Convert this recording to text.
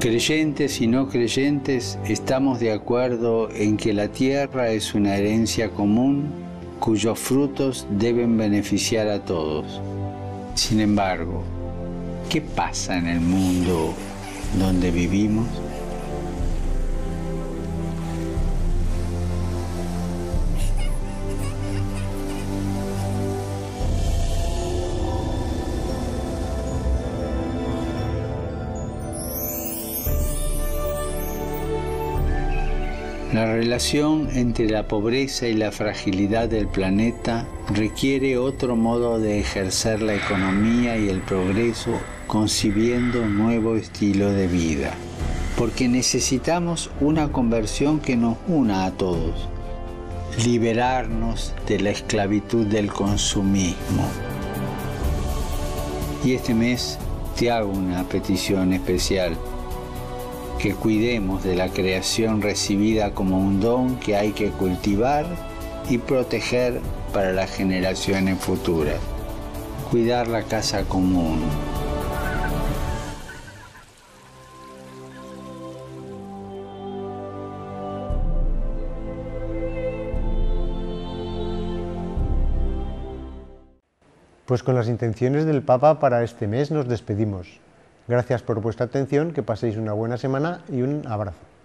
Creyentes y no creyentes estamos de acuerdo en que la tierra es una herencia común cuyos frutos deben beneficiar a todos. Sin embargo, ¿qué pasa en el mundo donde vivimos? La relación entre la pobreza y la fragilidad del planeta requiere otro modo de ejercer la economía y el progreso concibiendo un nuevo estilo de vida. Porque necesitamos una conversión que nos una a todos, liberarnos de la esclavitud del consumismo. Y este mes te hago una petición especial que cuidemos de la creación recibida como un don que hay que cultivar y proteger para las generaciones futuras. Cuidar la casa común. Pues con las intenciones del Papa para este mes nos despedimos. Gracias por vuestra atención, que paséis una buena semana y un abrazo.